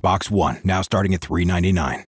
Xbox One, now starting at $399.